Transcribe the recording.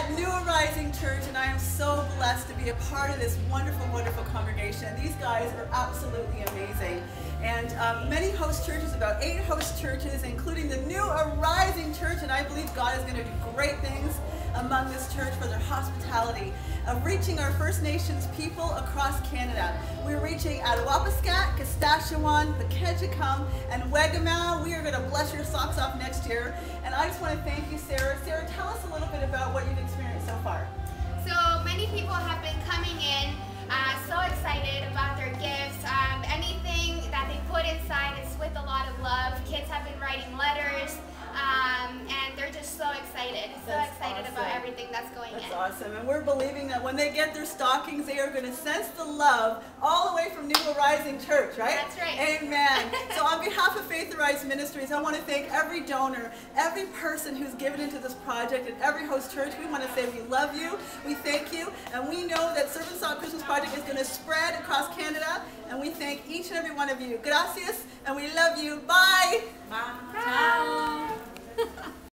at New Arising Church, and I am so blessed to be a part of this wonderful, wonderful congregation. These guys are absolutely amazing. And um, many host churches, about eight host churches, including the New Arising Church, and I believe God is going to do great things among this church for their hospitality of reaching our First Nations people across Canada. We're reaching Attawapiskat, Kashechewan, Piquetchicum, and Wagamama. We are going to bless your socks off next year. And I just want to thank you, Sarah. Sarah, tell us a little bit about what you've experienced so far. So many people have been coming in, uh, so excited about their gifts. Um, anything that they put inside is with a lot of love. Kids have been awesome. And we're believing that when they get their stockings, they are going to sense the love all the way from New Arising Church, right? That's right. Amen. so on behalf of Faith Arise Ministries, I want to thank every donor, every person who's given into this project, and every host church. We want to say we love you, we thank you, and we know that Servant Song Christmas Project is going to spread across Canada, and we thank each and every one of you. Gracias, and we love you. Bye. Bye.